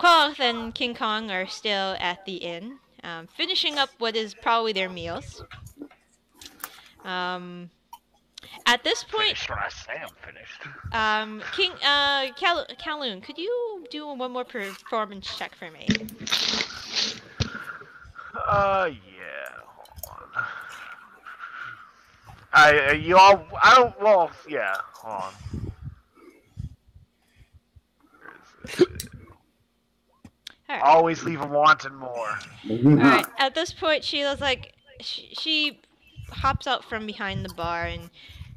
Quoth and King Kong are still at the inn, um, finishing up what is probably their meals. Um, at this point, Finished when I say I'm finished. um, King uh, Cal- Calhoun, could you do one more performance check for me? Uh, yeah. Hold on. I uh, you all I don't well yeah. Hold on. Where is it? Alright. Always leave them wanting more. All right. At this point, Sheila's like, she, she hops out from behind the bar, and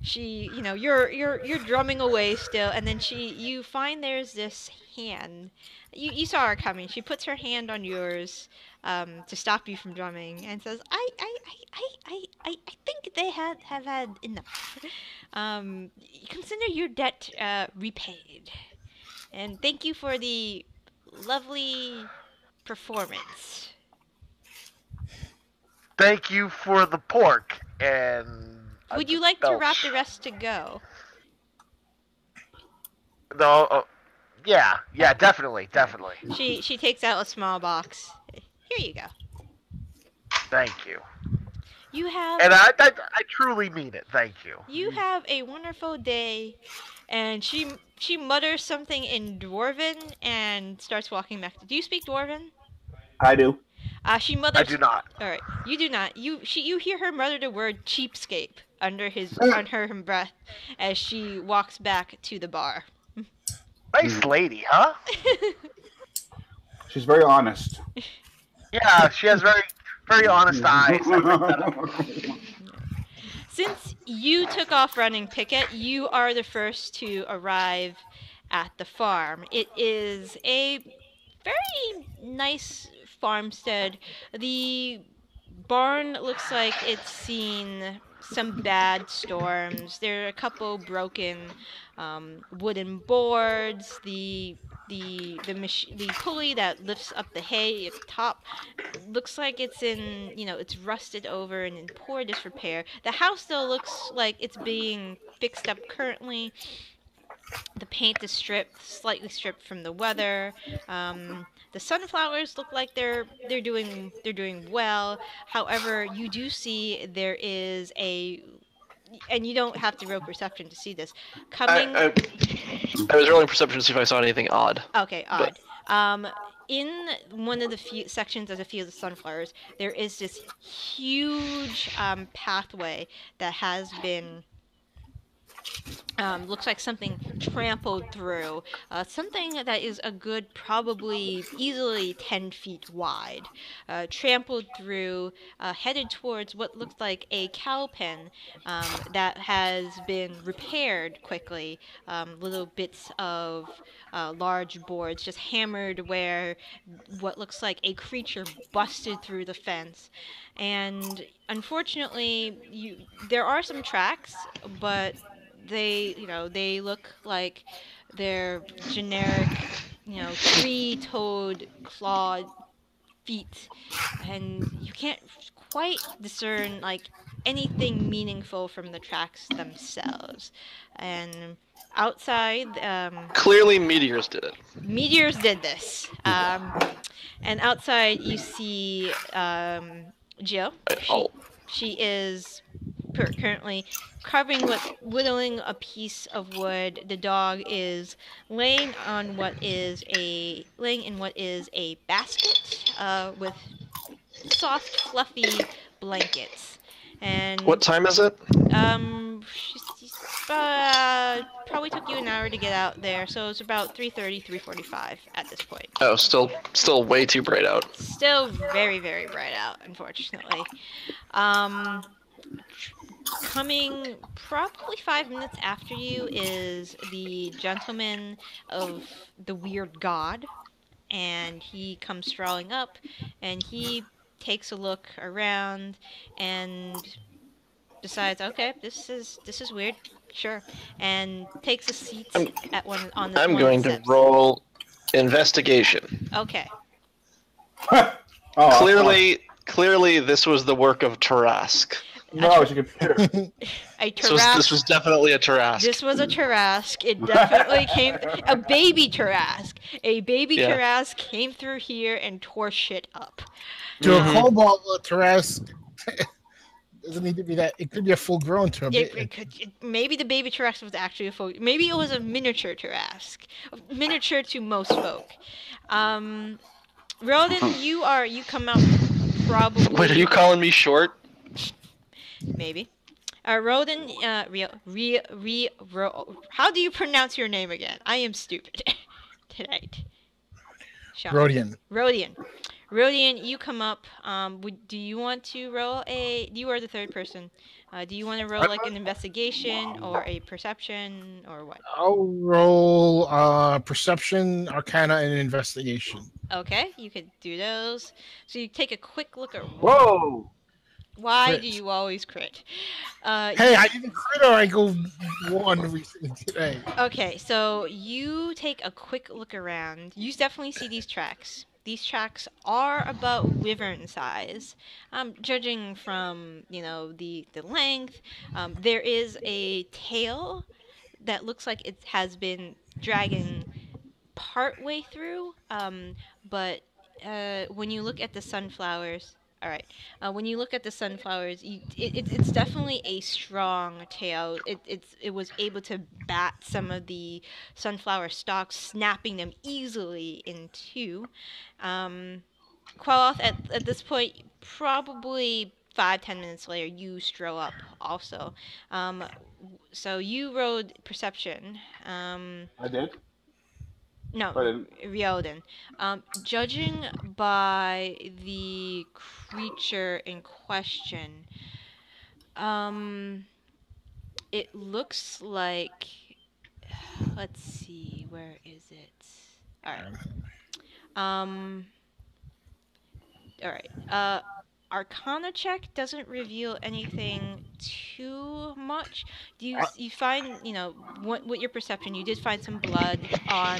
she, you know, you're you're you're drumming away still, and then she, you find there's this hand. You you saw her coming. She puts her hand on yours, um, to stop you from drumming, and says, I I I I I I I think they had have had enough. Um, consider your debt uh, repaid, and thank you for the lovely performance. Thank you for the pork and Would you like to wrap the rest to go? No, uh, yeah, yeah, definitely, definitely. She she takes out a small box. Here you go. Thank you. You have And I, I, I truly mean it. Thank you. you have a wonderful day. And she she mutters something in Dwarven and starts walking back. Do you speak Dwarven? I do. Uh, she mutters. I do not. All right, you do not. You she you hear her mutter the word cheapskate under his on her breath as she walks back to the bar. Nice lady, huh? She's very honest. Yeah, she has very, very honest eyes. I picked that up. Since you took off running Piqit, you are the first to arrive at the farm. It is a very nice farmstead. The barn looks like it's seen some bad storms. There are a couple broken um, wooden boards. The the the mach- the pulley that lifts up the hay at the top looks like it's in you know it's rusted over and in poor disrepair. The house though looks like it's being fixed up currently. The paint is stripped, slightly stripped from the weather. Um, the sunflowers look like they're they're doing they're doing well. However, you do see there is a and you don't have to roll perception to see this coming. I, I, I was rolling perception to see if I saw anything odd. Okay, odd. But- Um, in one of the few sections of the field of sunflowers, there is this huge um, pathway that has been. Um, looks like something trampled through. Uh, something that is a good, probably easily 10 feet wide. Uh, trampled through, uh, headed towards what looks like a cow pen um, that has been repaired quickly. Um, little bits of uh, large boards just hammered where what looks like a creature busted through the fence. And unfortunately, you there are some tracks, but they you know they look like they're generic, you know, three-toed clawed feet, and you can't quite discern like anything meaningful from the tracks themselves. And outside, um, Clearly, meteors did it. meteors did this. Um, and outside, you see um, Jill. She, she is currently carving what whittling a piece of wood. The dog is laying on what is a laying in what is a basket uh, with soft, fluffy blankets. And what time is it? um, uh, probably took you an hour to get out there, so it's about 3:30, 3:45 at this point. Oh, still, still way too bright out. Still very, very bright out, unfortunately. Um, coming probably five minutes after you is the gentleman of the weird god, and he comes strolling up, and he takes a look around and decides, okay, this is this is weird, sure, and takes a seat I'm- at one on the. I'm one going the to roll investigation. Okay. oh, Clearly, clearly, this was the work of Tarrasque. No, it's a computer. A This was, this was definitely a Tarrasque. This was a Tarrasque. It definitely came a baby Tarrasque. A baby Yeah. Tarrasque came through here and tore shit up. To Mhm. a kobold Tarrasque, doesn't need to be that. It could be a full grown to It, it could, it, maybe the baby Tarrasque was actually a folk. Maybe it was a miniature Tarrasque, miniature to most folk. Um, Roedyn, you are you come out probably. Wait, are you calling me short? Maybe. Uh, Roedyn, uh, real, re, re, ro, how do you pronounce your name again? I am stupid tonight. Sean. Rodian. Rodian. Rodian, you come up. Um, would, do you want to roll a? You are the third person. Uh, do you want to roll like an investigation or a perception or what? I'll roll uh, perception, arcana, and investigation. Okay, you could do those. So you take a quick look at Whoa! Why Crit. do you always crit? Uh, Hey, I didn't crit or I go one recently today. Okay, so you take a quick look around. You definitely see these tracks. These tracks are about wyvern size. Um, judging from you know the the length, um, there is a tail that looks like it has been dragging part way through. Um, but uh, when you look at the sunflowers, all right. Uh, when you look at the sunflowers, you, it, it, it's definitely a strong tail. It, it's it was able to bat some of the sunflower stalks, snapping them easily in two. Um, at, at this point, probably five ten minutes later, you stroll up also. Um, so you rode perception. Um, I did. No, I didn't. Riordan. Um, judging by the creature in question, um, it looks like. Let's see, where is it? All right. Um. All right. Uh, Arcana check doesn't reveal anything too much. Do you Uh, you find you know what with your perception? You did find some blood on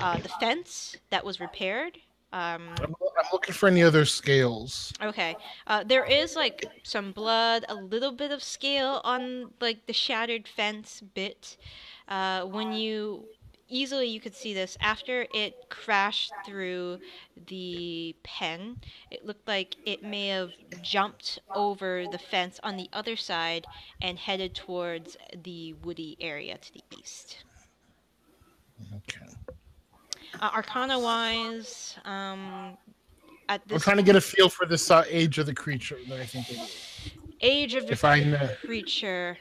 uh, the fence that was repaired. Um, I'm, I'm looking for any other scales. okay. Uh, there is like some blood, a little bit of scale on like the shattered fence bit. Uh, when you easily you could see this after it crashed through the pen. It looked like it may have jumped over the fence on the other side and headed towards the woody area to the east. Okay. Uh, Arcana wise, um, at I'm this trying to get a feel for this uh, age of the creature that I think it is. age of the If I know. creature,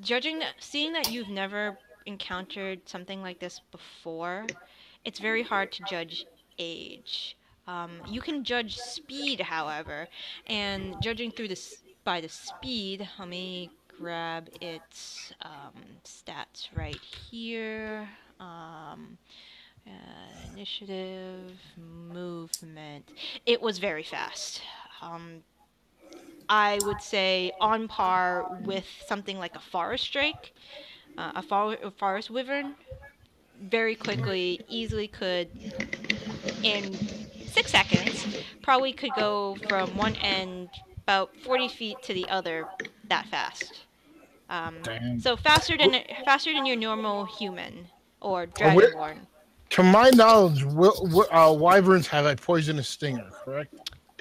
judging that, seeing that you've never encountered something like this before, it's very hard to judge age. Um, you can judge speed, however, and judging through this by the speed, let me grab its um, stats right here. Um, uh, initiative, movement. It was very fast. Um, I would say on par with something like a forest drake, uh, a, a forest wyvern. Very quickly, easily could, in six seconds, probably could go from one end about 40 feet to the other that fast. Um, so faster than faster than your normal human or Oh, dragonborn. To my knowledge, uh, wyverns have a poisonous stinger, correct?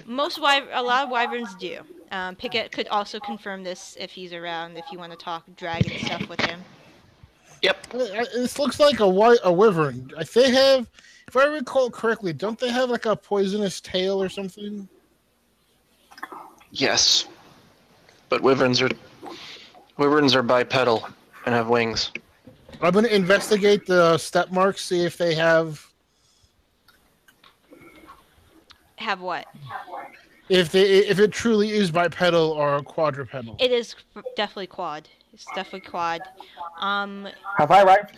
Most wyver- a lot of wyverns do. Um, Piqit could also confirm this if he's around. If you want to talk dragon stuff with him. Yep. This looks like a wi- a wyvern. If they have, if I recall correctly, don't they have like a poisonous tail or something? Yes. But wyverns are wyverns are bipedal and have wings. I'm gonna investigate the step marks, see if they have, Have what? if they, if it truly is bipedal or quadrupedal. It is definitely quad. It's definitely quad. Um, Have I arrived?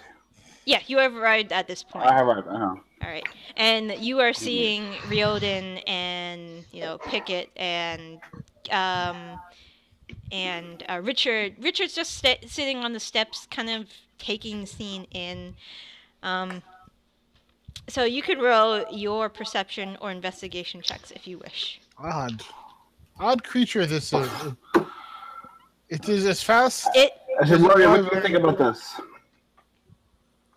yeah, you have arrived at this point. I have arrived. Uh-huh. All right, and you are seeing Riordan and you know Piqit and um and uh, Richard. Richard's just sta sitting on the steps, kind of taking the scene in. Um, so you could roll your perception or investigation checks if you wish. Odd, odd creature this is. It is as fast. It I said, Is it Rory, what do you think about this?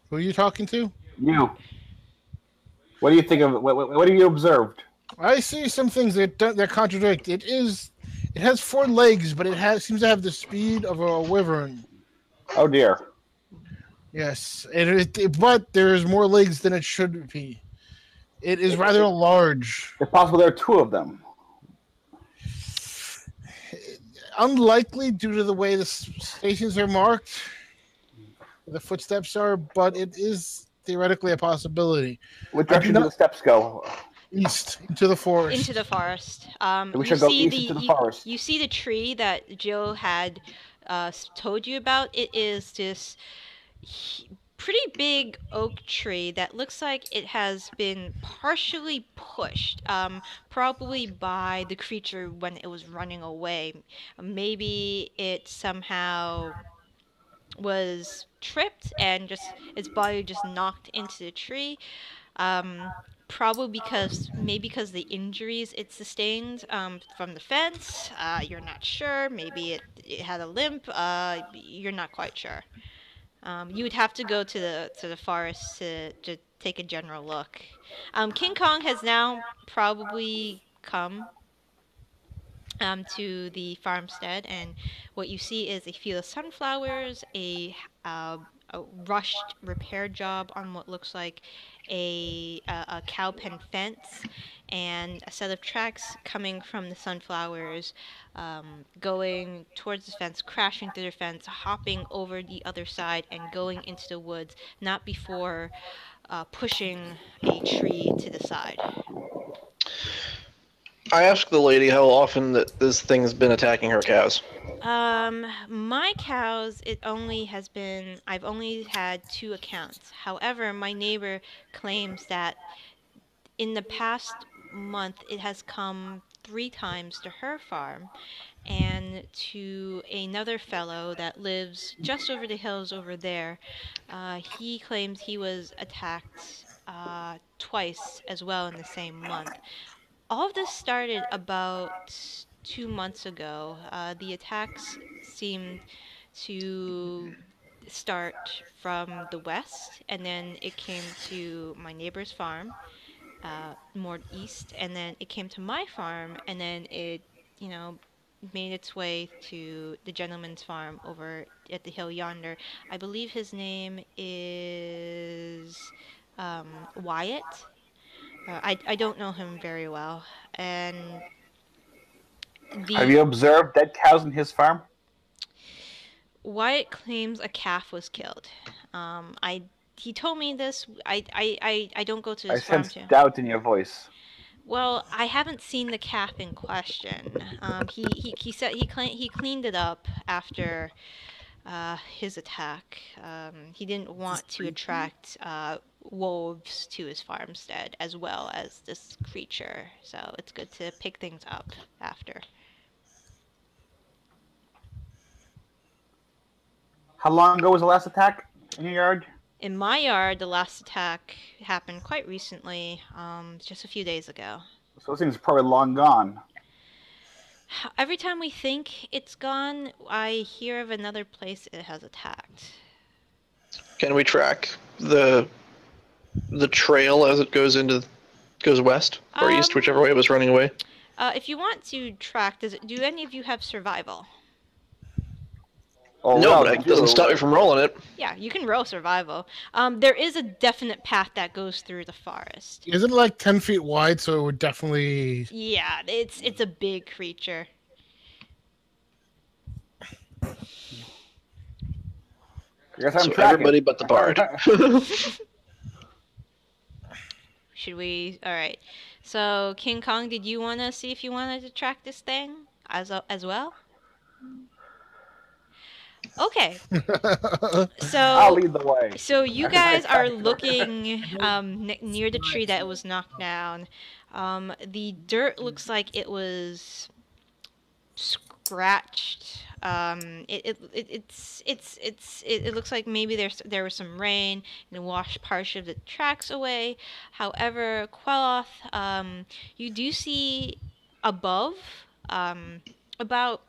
Who are you talking to? You. What do you think of it? What, what, what have you observed? I see some things that don't, that contradict. It is. It has four legs, but it has seems to have the speed of a wyvern. Oh dear. Yes, it, it, but there is more legs than it should be. It is rather large. It's possible there are two of them. Unlikely due to the way the stations are marked, the footsteps are, but it is theoretically a possibility. Which I do direction do the steps go? East into the forest. into the forest. Um, We you should go see east the, into the you, forest. You see the tree that Jill had uh, told you about. It is this h- pretty big oak tree that looks like it has been partially pushed, um, probably by the creature when it was running away. Maybe it somehow was tripped and just its body just knocked into the tree. Um, probably because maybe because the injuries it sustained um, from the fence. Uh, you're not sure. Maybe it, it had a limp. Uh, you're not quite sure. Um, you would have to go to the to the forest to, to take a general look. Um, King Kong has now probably come um, to the farmstead, and what you see is a field of sunflowers, a, uh, a rushed repair job on what looks like a, a, a cow pen fence, and a set of tracks coming from the sunflowers, um, going towards the fence, crashing through the fence, hopping over the other side, and going into the woods, not before uh, pushing a tree to the side. I asked the lady how often that this thing's been attacking her cows. Um, my cows, it only has been, I've only had two accounts. However, my neighbor claims that in the past month it has come three times to her farm and to another fellow that lives just over the hills over there. Uh, he claims he was attacked uh, twice as well in the same month. All of this started about two months ago. Uh, the attacks seemed to start from the west, and then it came to my neighbor's farm, uh, more east, and then it came to my farm, and then it, you know, made its way to the gentleman's farm over at the hill yonder. I believe his name is um, Wyatt. Uh, I, I don't know him very well, and the Have you observed dead cows in his farm? Wyatt claims a calf was killed. Um, I he told me this. I I, I, I don't go to I his farm sense too. doubt in your voice. Well, I haven't seen the calf in question. Um, he, he he said he clean, he cleaned it up after uh, his attack. Um, he didn't want to attract uh, wolves to his farmstead as well as this creature. So it's good to pick things up after. How long ago was the last attack in your yard? In my yard, the last attack happened quite recently, um, just a few days ago. So those things are probably long gone. Every time we think it's gone, I hear of another place it has attacked. Can we track the the trail as it goes into goes west or east, Um, whichever way it was running away? Uh, if you want to track, does it, do any of you have survival? Oh, no, well, but it doesn't stop me from rolling it. Yeah, you can roll survival. Um, there is a definite path that goes through the forest. Isn't it like ten feet wide? So it would definitely. Yeah, it's it's a big creature. I guess I'm So tracking. everybody but the bard. Should we? All right. So King Kong, did you want to see if you wanted to track this thing as as well? Okay. So I'll lead the way. So you guys are looking um, n- near the tree that was knocked down. Um, the dirt looks like it was scratched. Um, it, it, it it's it's it's it, looks like maybe there's there was some rain and washed part of the tracks away. However, Qelroth, um, you do see above um, about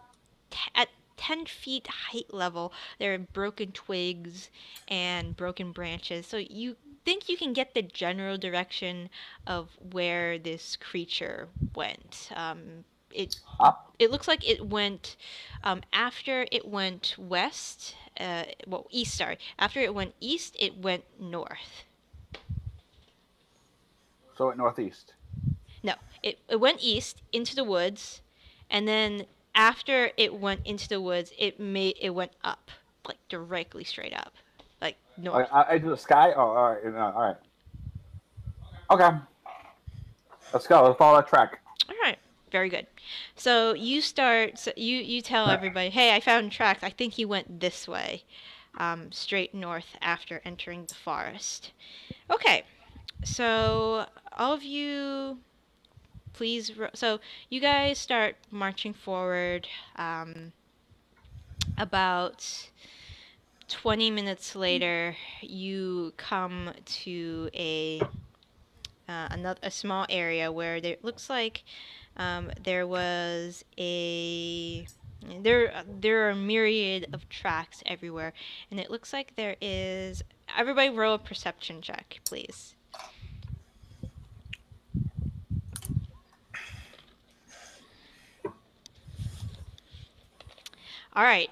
t- at 10 feet height level. There are broken twigs and broken branches. So you think you can get the general direction of where this creature went. Um, it Up. it looks like it went um, after it went west. Uh, well, east. Sorry. After it went east, it went north. So it northeast. No, it, it went east into the woods, and then after it went into the woods, it made it went up, like directly straight up, like north. Okay, uh, into the sky. Oh, all right. all right. Okay. Let's go. Let's follow that track. Very good. So you start. So you you tell everybody, hey, I found tracks. I think he went this way, um, straight north after entering the forest. Okay, so all of you, please. ro- So you guys start marching forward. Um, about 20 minutes later, you come to a uh, another a small area where there looks like um, there was a there there are a myriad of tracks everywhere, and it looks like there is. Everybody, roll a perception check, please. All right.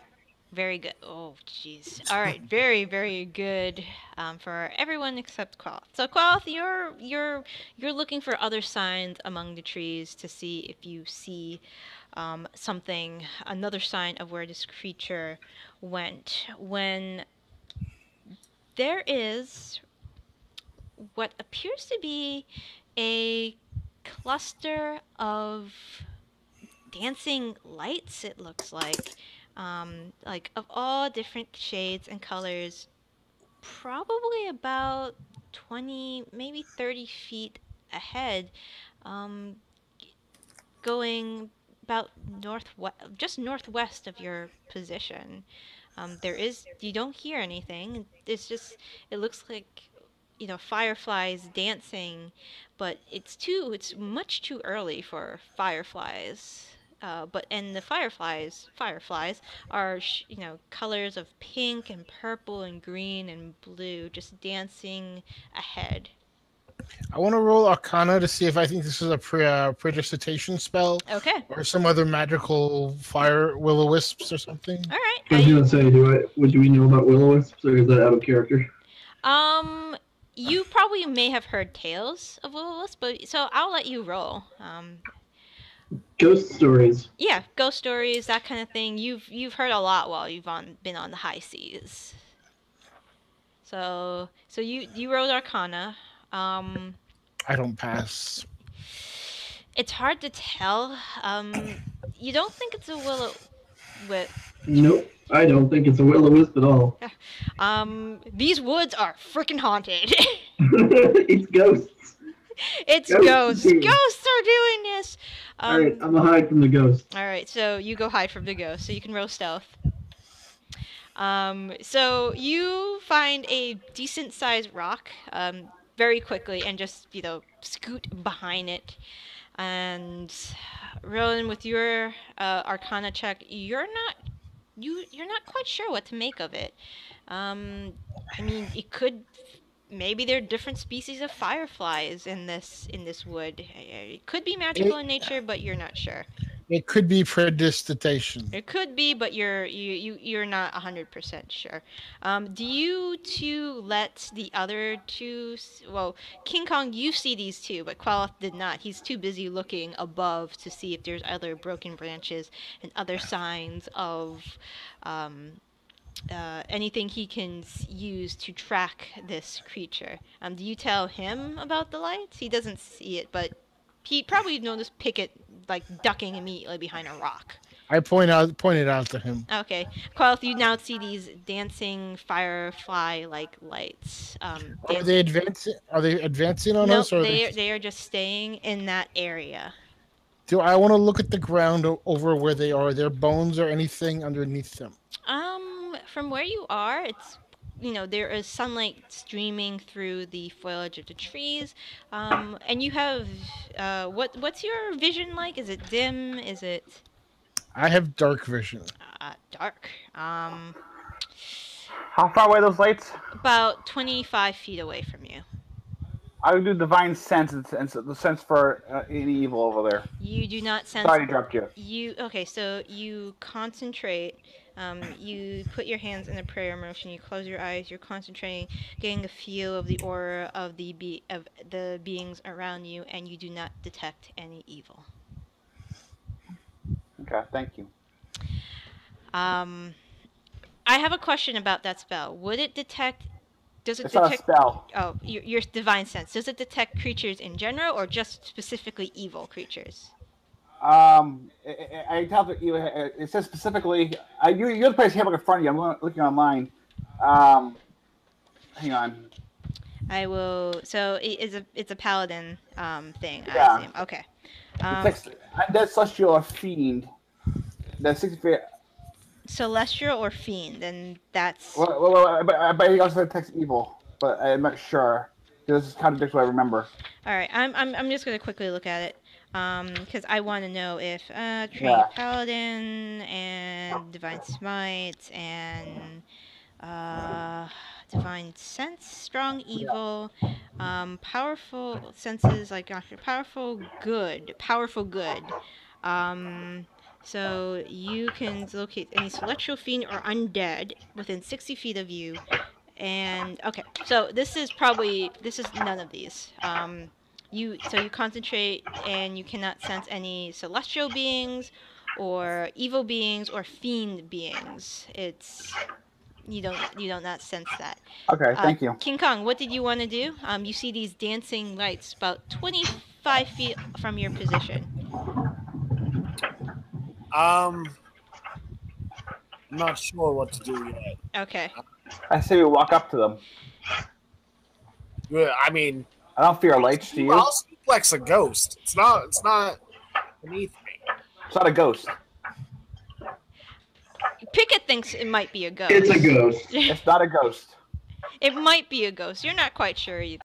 Very good. Oh, jeez. All right. Very, very good um, for everyone except Quoth. So, Quoth, you're you're you're looking for other signs among the trees to see if you see um, something, another sign of where this creature went. When there is what appears to be a cluster of dancing lights. It looks like um, like of all different shades and colors, probably about 20, maybe 30 feet ahead, um, going about northwest, just northwest of your position. Um, there is, you don't hear anything. It's just, it looks like, you know, fireflies dancing, but it's too, it's much too early for fireflies. Uh, but and the fireflies, fireflies are sh- you know colors of pink and purple and green and blue, just dancing ahead. I want to roll Arcana to see if I think this is a pre- uh, prestidigitation spell Okay, or some other magical fire will o wisps or something. all right. I was gonna say, do I? What do we know about will o wisps, or is that out of character? Um, you probably may have heard tales of will-o-wisps, but so I'll let you roll. Um, Ghost stories. yeah, ghost stories, that kind of thing. You've you've heard a lot while you've on been on the high seas. So so you you rolled Arcana. Um, I don't pass. it's hard to tell. Um, you don't think it's a will with Nope, I don't think it's a will o wisp at all. um these woods are freaking haunted. it's ghosts. it's Ghosts ghosts. Ghosts are doing this. Um, all right, I'm gonna hide from the ghost. All right, so you go hide from the ghost, so you can roll stealth. Um, so you find a decent sized rock um, very quickly and just you know scoot behind it, and rolling with your uh, Arcana check, you're not you you're not quite sure what to make of it. Um, I mean, it could maybe there are different species of fireflies in this in this wood. It could be magical in nature, but you're not sure. It could be prestidigitation. It could be, but you're you, you you're not hundred percent sure. Um, do you two let the other two? Well, King Kong, you see these two, but Qelroth did not. He's too busy looking above to see if there's other broken branches and other signs of um, uh, anything he can s- use to track this creature. Um, do you tell him about the lights? He doesn't see it, but he probably noticed Piqit like ducking immediately behind a rock. I point out pointed out to him. Okay. Qelroth, you now see these dancing firefly-like lights. Um, Are they advancing? Are they advancing on Nope, us? Or they they... are, they are just staying in that area. do I want to look at the ground over where they are? There bones or anything underneath them? From where you are, it's you know there is sunlight streaming through the foliage of the trees. Um, and you have uh, what what's your vision like? Is it dim? Is it I have dark vision. uh, dark. Um, How far away are those lights? about 25 feet away from you. I would do divine sense and, and the sense for uh, any evil over there. You do not sense Sorry to interrupt you. you okay so you concentrate um, you put your hands in a prayer motion. You close your eyes. You're concentrating getting a feel of the aura of the be- of the beings around you and you do not detect any evil. Okay, thank you. um, i have a question about that spell. Would it detect does it It's not a detect spell. oh your, your divine sense. Does it detect creatures in general or just specifically evil creatures Um, I, I, tell you, it says specifically. I you you're the place here in front of you. I'm looking online. Um, hang on. I will. So it is a it's a paladin um thing. Yeah. I assume. Okay. Um, it's like undead celestial or fiend. That's sixty feet. celestial or fiend, and that's Well, well, well but, but he also detects evil, but I'm not sure. This is contradicts what I remember. all right. I'm I'm I'm just gonna quickly look at it. Um, because I want to know if uh, Yeah. paladin and divine smite and uh, divine sense, strong evil, um, powerful senses like powerful good, powerful good. Um, so you can locate any celestial fiend or undead within 60 feet of you. And okay, so this is probably this is none of these. Um, you so you concentrate and you cannot sense any celestial beings or evil beings or fiend beings. It's you don't you don't not sense that. Okay, Uh, thank you. King Kong, what did you want to do? Um, you see these dancing lights about 25 feet from your position. Um, I'm not sure what to do yet. Okay. I say we walk up to them. Yeah, I mean, I don't fear lights. Do you? I'll suplex a ghost. It's not. It's not beneath me. It's not a ghost. Piqit thinks it might be a ghost. It's a ghost. It's not a ghost. It might be a ghost. You're not quite sure either.